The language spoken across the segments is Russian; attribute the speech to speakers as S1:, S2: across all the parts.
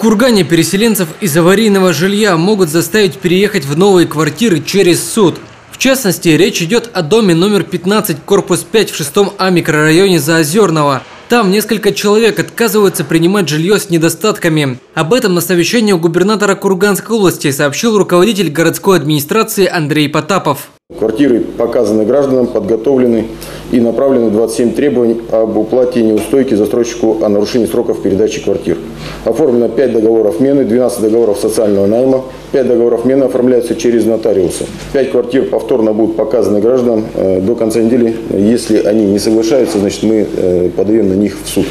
S1: Кургане переселенцев из аварийного жилья могут заставить переехать в новые квартиры через суд. В частности, речь идет о доме номер 15, корпус 5 в 6 А микрорайоне Заозерного. Там несколько человек отказываются принимать жилье с недостатками. Об этом на совещании у губернатора Курганской области сообщил руководитель городской администрации Андрей Потапов.
S2: Квартиры показаны гражданам, подготовлены и направлены 27 требований об уплате неустойки застройщику о нарушении сроков передачи квартир. Оформлено 5 договоров мены, 12 договоров социального найма, 5 договоров мены оформляются через нотариуса. 5 квартир повторно будут показаны гражданам э, до конца недели. Если они не соглашаются, значит мы э, подаем на них в суд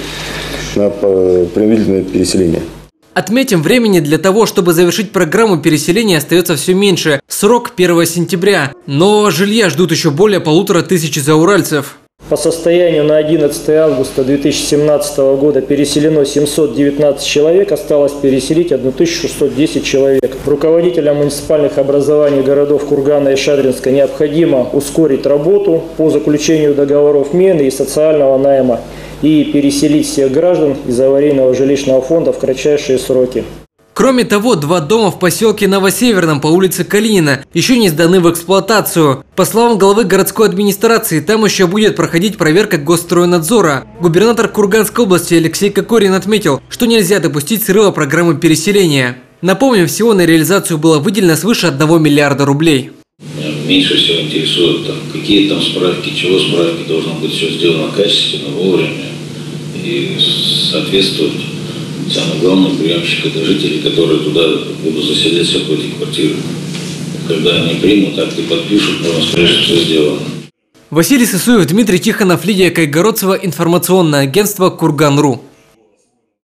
S2: на э, принудительное переселение.
S1: Отметим, времени для того, чтобы завершить программу переселения остается все меньше. Срок 1 сентября. Нового жилья ждут еще более полутора тысяч зауральцев.
S3: По состоянию на 11 августа 2017 года переселено 719 человек, осталось переселить 1610 человек. Руководителям муниципальных образований городов Кургана и Шадринска необходимо ускорить работу по заключению договоров мены и социального найма и переселить всех граждан из аварийного жилищного фонда в кратчайшие сроки.
S1: Кроме того, два дома в поселке Новосеверном по улице Калинина еще не сданы в эксплуатацию. По словам главы городской администрации, там еще будет проходить проверка Госстройнадзора. Губернатор Курганской области Алексей Кокорин отметил, что нельзя допустить срыва программы переселения. Напомним, всего на реализацию было выделено свыше 1 миллиарда рублей.
S4: Меньше всего интересует, там, какие там справки, чего справки, должно быть все сделано качественно, вовремя и соответствовать. Самое главное, приемщик это жители, которые туда будут заселяться в эти квартиры. Когда они примут, акты подпишут, можно сказать, что все сделано.
S1: Василий Сысуев, Дмитрий Тихонов, Лидия Кайгородцева, информационное агентство «Курган.ру».